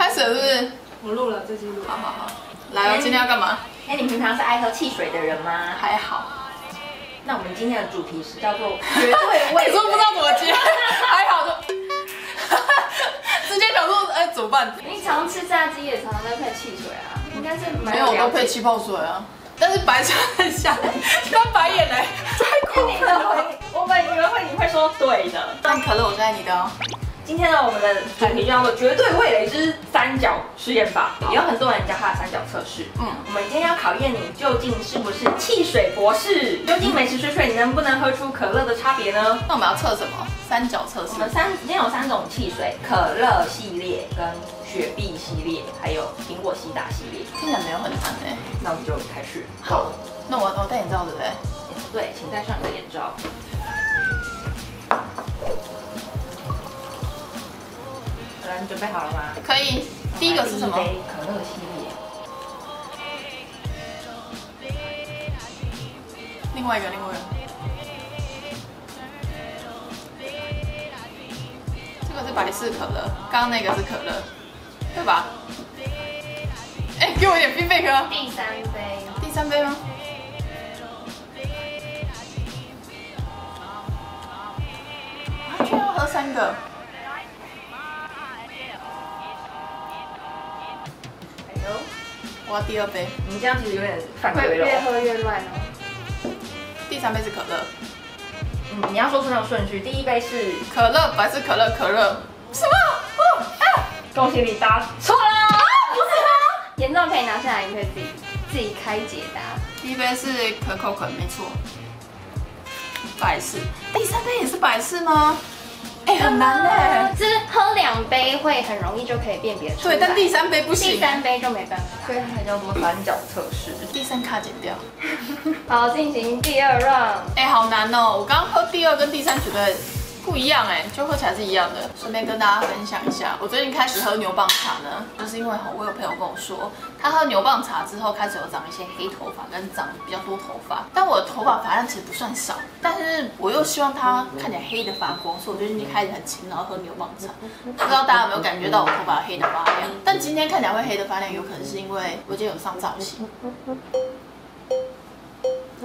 开始了是不是？我录了，最近录。好好好，来哦，今天要干嘛？哎，你平常是爱喝汽水的人吗？还好。那我们今天的主题是叫做 绝对味。你说不知道怎么接，还好就，直接想说，哎，怎么办？你常吃炸鸡也常常在配汽水啊？应该是没有，我都配气泡水啊。但是白茶很香，翻白眼嘞，太过分了。我本以为会你会说对的。但可乐，我爱你的哦。今天呢，我们的主题叫做绝对味蕾之三角试验法，也有很多人叫它三角测试。嗯，我们今天要考验你究竟是不是汽水博士，究竟美食水水你能不能喝出可乐的差别呢？那我们要测什么？三角测试。我们三今天有三种汽水，可乐系列、跟雪碧系列，还有苹果西打系列。听起来没有很难哎，那我们就开始。好，那我我戴眼罩对不对？对，请戴上你的眼罩。你准备好了吗？可以。第一个是什么？可乐系列。另外一个，另外一个。这个是百事可乐，刚刚那个是可乐，对吧？哎，给我一点 feedback。第三杯。第三杯吗？要喝三个。我要第二杯，你这样其实有点犯规了。越喝越乱哦。第三杯是可乐。嗯，你要说出那个顺序。第一杯是可乐，百事可乐，可乐。什么？恭喜你答错了。不是吗？严重可以拿下来，你可以自己自己开解答。第一杯是可口可，没错。百事。第三杯也是百事吗？哎，很难哎，就是喝两杯会很容易就可以辨别出来。对，但第三杯不行，第三杯就没办法，所以它叫做三角测试。第三卡剪掉。好，进行第二 round。哎，好难哦，我刚刚喝第二跟第三觉得。不一样哎，就喝起来是一样的。顺便跟大家分享一下，我最近开始喝牛蒡茶呢，就是因为我有朋友跟我说，他喝牛蒡茶之后开始有长一些黑头发，跟长比较多头发。但我的头发发量其实不算少，但是我又希望它看起来黑的发光，所以我最近开始很勤劳喝牛蒡茶。不知道大家有没有感觉到我头发黑的发亮？但今天看起来会黑的发亮，有可能是因为我今天有上造型。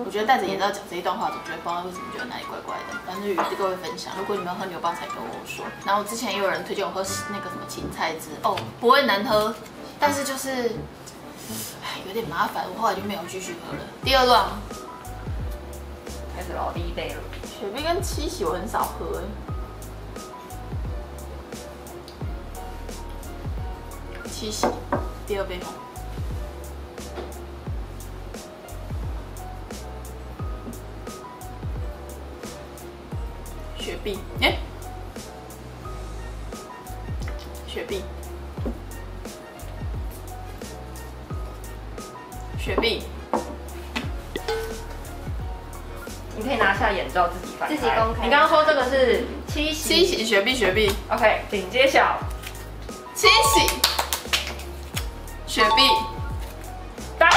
我觉得戴着眼罩讲这一段话，总觉得不知道为什么觉得哪里怪怪的。反正与各位分享，如果你们喝牛蒡才跟我说。然后之前也有人推荐我喝那个什么芹菜汁，哦，不会难喝，但是就是，唉，有点麻烦。我后来就没有继续喝了。第二段开始了，第一杯了。雪碧跟七喜我很少喝，七喜，第二杯。雪碧，哎，雪碧，雪碧，你可以拿下眼罩自己翻，自己公开。你刚刚说这个是七七喜雪碧，雪碧，OK，请揭晓，七喜雪碧，答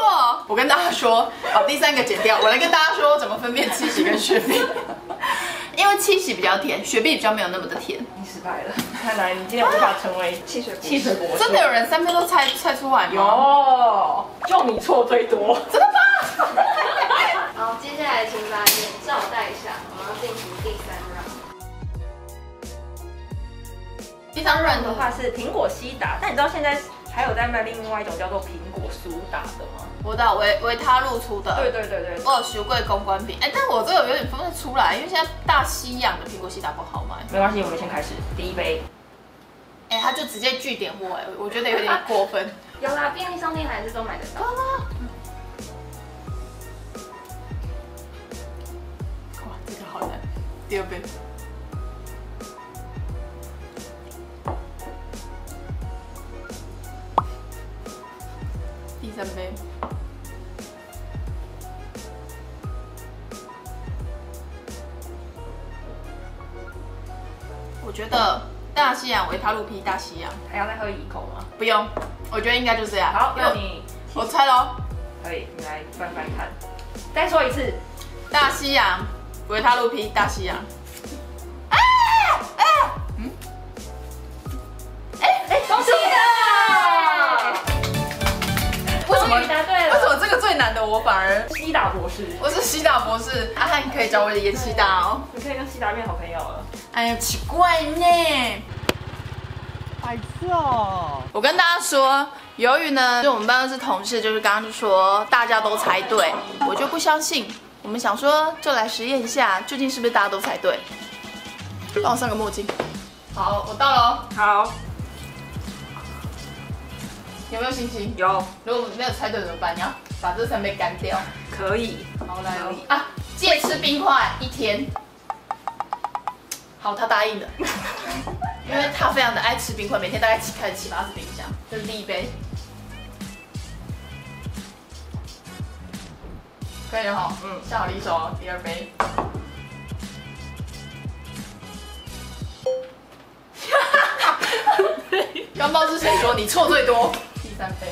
错？我跟大家说。把第三个剪掉，我来跟大家说怎么分辨七喜跟雪碧。因为七喜比较甜，雪碧比较没有那么的甜。你失败了，看来你今天无法成为汽水汽水博士。真的有人三分都猜猜出来吗？有，就你错最多。真的吗？好，接下来请把眼罩戴上，我们要进行第三 round。第三 round 的话是苹果西打，但你知道现在还有在卖另外一种叫做苹果苏打的吗？我道维维他露出的，对对对对，我有学贵公关品，哎，但我这个有点分不出来，因为现在大西洋的苹果西打不好买。没关系，我们先开始第一杯。哎，他就直接据点我，哎，我觉得有点过分。有啦，便利商店还是都买得到。哇，这个好难。第二杯。我觉得大西洋维他露皮大西洋。还要再喝一口吗？不用我觉得应该就这样。好用你我猜喽可以你来翻翻看。再说一次。大西洋维他露皮大西洋。恭喜为什么答对为什么？这个最难的我反而？西大博士。我是西大博士阿汉可以找我演西大哦。你可以跟西大变好朋友了。哎呀，奇怪呢。白痴哦！我跟大家说，由于呢，就我们办公室同事就是刚刚就说大家都猜对，我就不相信。我们想说就来实验一下，究竟是不是大家都猜对？帮我上个墨镜。好，我到了哦。好，有没有信心？有，如果没有猜对怎么办？你要把这三杯干掉。可以。好来哦可以啊！戒吃冰块一天。好，他答应了，因为他非常的爱吃冰块，每天大概七开七八次冰箱。这是第一杯，可以了哈，嗯下好离手哦。第二杯，刚不知道是谁说你错最多。第三杯，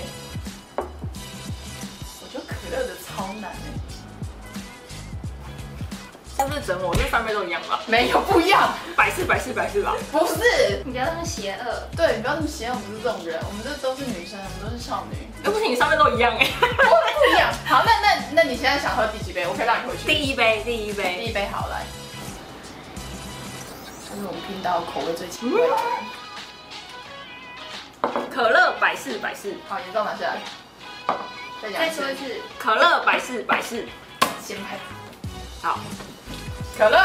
不是整我？这三杯都一样吧？没有不一样，百事百事百事吧。不是，你不要那么邪恶。对你不要那么邪恶，我们不是这种人，我们这都是女生，我们都是少女，哎，不行，你三杯都一样哎。不一样。好，那那那你现在想喝第几杯？我可以让你回去。第一杯，第一杯第。一杯好来，这是我们频道口味最奇怪的。可乐百事百事，好，眼罩拿下来，再讲再说一，次，可乐百事百事。先拍好，可乐。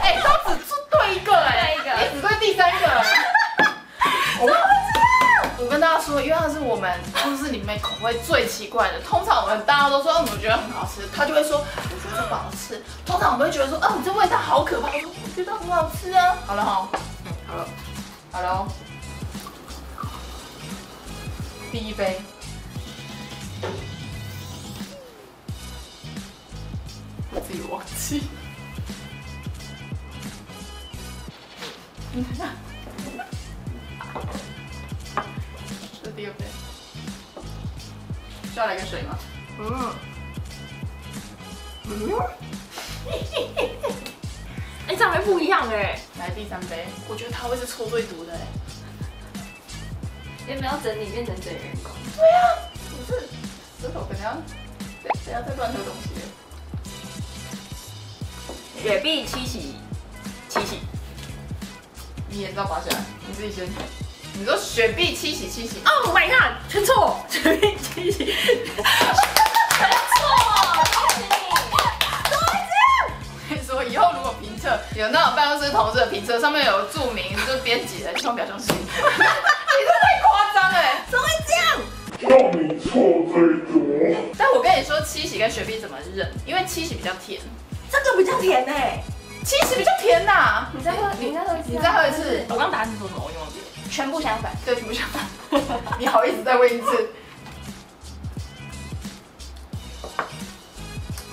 哎，都只对一个哎，对一个你只对第三个。我我跟大家说，因为它是我们公司里面口味最奇怪的。通常我们大家都说，嗯，我觉得很好吃，他就会说，我觉得这不好吃。通常我们会觉得说，嗯，这味道好可怕。我说，我觉得很好吃啊。好了哈，嗯，好了。好了哦。第一杯。自己忘记。这第二杯。需要来个水吗？嗯。嗯。哎，这样还不一样哎。来第三杯。我觉得他会是抽最毒的哎。原本要整你变成整员工，对啊，不是舌头可能要等等下再乱丢东西。雪碧七喜，七喜。你眼罩拔起来，你自己先。你说雪碧七喜七喜，Oh my god，全错，雪碧七喜。所以说以后如果评测有那种办公室同事的评测，上面有注明就是编辑的，千万不要相信。你这太夸张哎！怎么会这样？要你错最多。但我跟你说，七喜跟雪碧怎么认？因为七喜比较甜，这个比较甜哎。七喜比较甜呐、你再喝，你再喝一次啊，你再喝一次我刚答案是说什么？我忘记了。全部相反。对，全部相反。你好意思再问一次？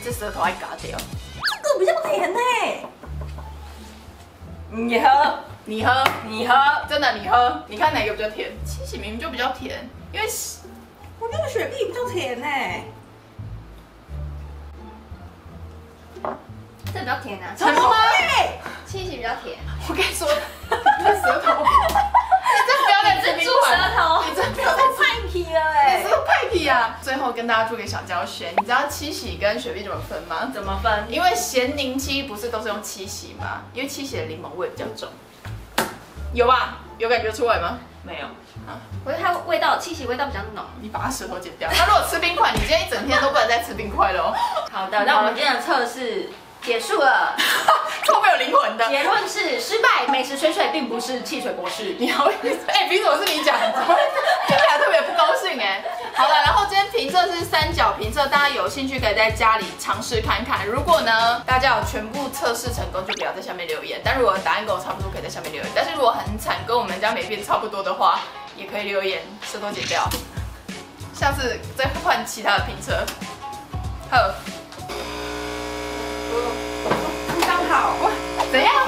这舌头还嘎掉。这个比较甜哎。你喝，你喝，你喝。真的你喝，你看哪个比较甜？七喜明明就比较甜，因为我觉得雪碧比较甜哎。这比较甜啊，真的吗？七喜比较甜。我跟你说，你的舌头，你真不要再吃冰猪块舌头你真不要再吃。太皮了你哎舌。头派皮啊！最后跟大家做个小教学，你知道七喜跟雪碧怎么分吗？怎么分？因为咸柠七不是都是用七喜吗？因为七喜的柠檬味比较重。有吧？有感觉出来吗？没有啊。我觉得它味道，气息味道比较浓。你把它舌头剪掉。那如果吃冰块，你今天一整天都不能再吃冰块了哦，好的，那我们今天的测试结束了。超没有灵魂的。结论是失败，美食水水并不是汽水博士。你好意思？哎、凭什么是你讲？怎这是三角评测，大家有兴趣可以在家里尝试看看。如果呢，大家有全部测试成功，就不要在下面留言。但如果答案跟我差不多，可以在下面留言。但是如果很惨，跟我们家美变差不多的话，也可以留言，手动解掉。下次再换其他的评测。呵。刚好。哇，怎样？